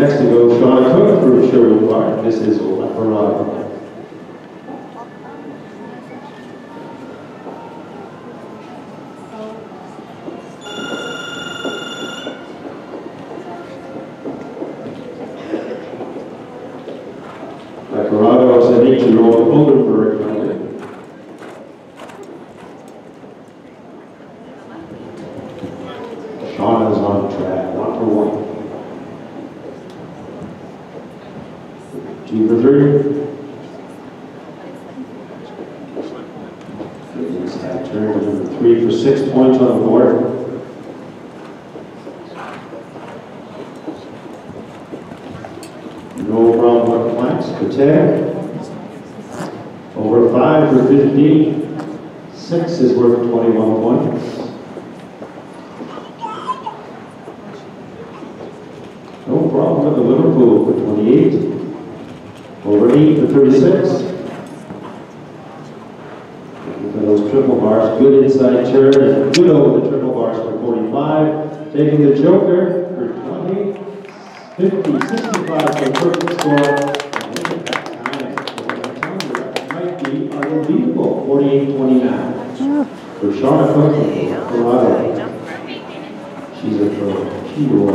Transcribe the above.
Next to go, Shauna Cook for Sherwood Park. This is Oldenburg runner. Shauna is on track, Have turned to number three for six points on the board. No problem with Max Patel. Over five for fifteen. Six is worth twenty-one points. No problem with the Liverpool for 28. Over 8 for 36. Looking For those triple bars, good inside turn, good over the triple bars for 45. Taking the Joker for 20. 50, 65 for perfect score. Might be unbelievable, 48-29. For Shauna Cook Lacorado. She's a pro. She will